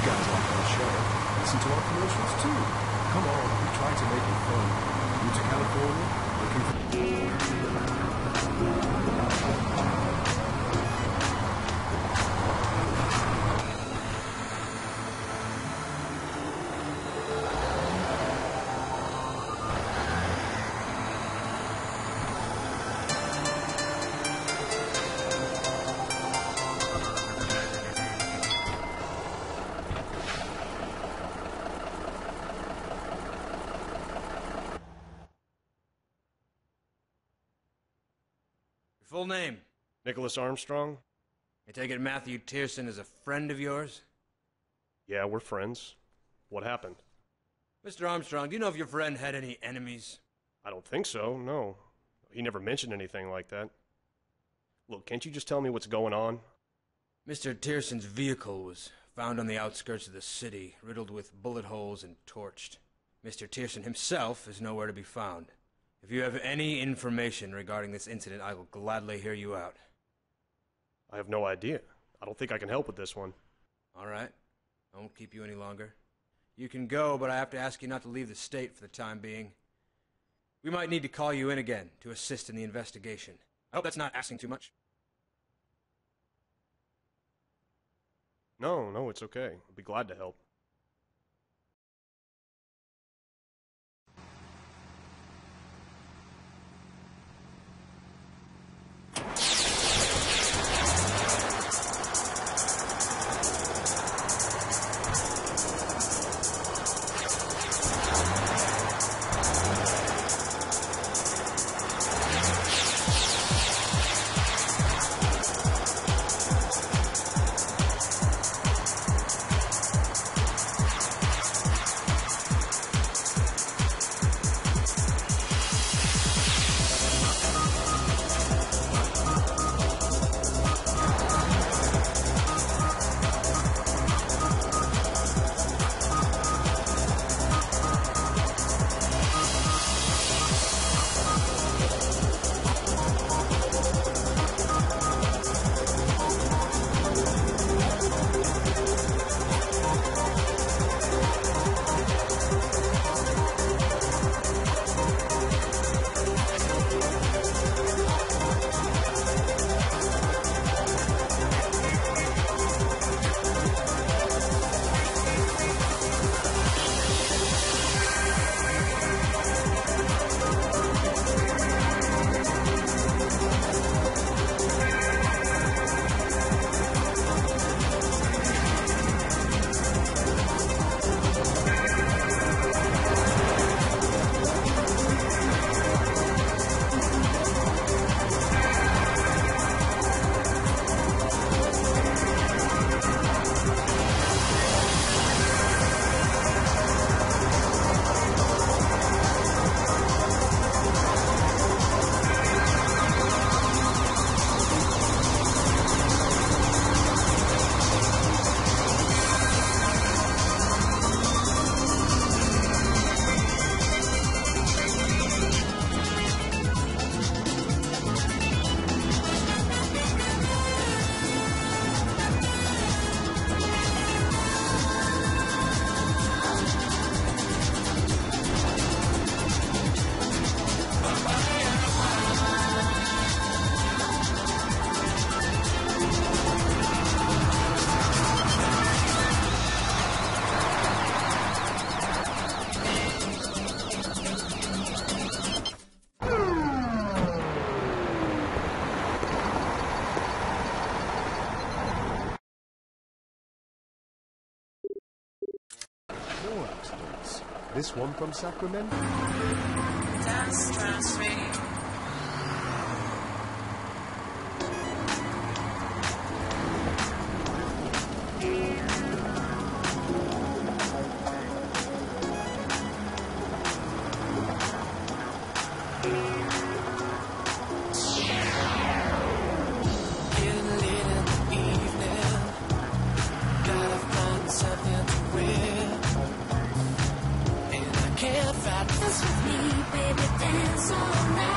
You guys like our show. Listen to our commercials too. Come on, we try to make it fun. New to California? Looking for... full name? Nicholas Armstrong? I take it Matthew Tierson is a friend of yours? Yeah, we're friends. What happened? Mr. Armstrong, do you know if your friend had any enemies? I don't think so, no. He never mentioned anything like that. Look, can't you just tell me what's going on? Mr. Tierson's vehicle was found on the outskirts of the city, riddled with bullet holes and torched. Mr. Tierson himself is nowhere to be found. If you have any information regarding this incident, I will gladly hear you out. I have no idea. I don't think I can help with this one. All right. I won't keep you any longer. You can go, but I have to ask you not to leave the state for the time being. We might need to call you in again to assist in the investigation. I hope that's not asking too much. No, no, it's okay. I'll be glad to help. More accidents. This one from Sacramento? Dance, trance, radio. dance all night.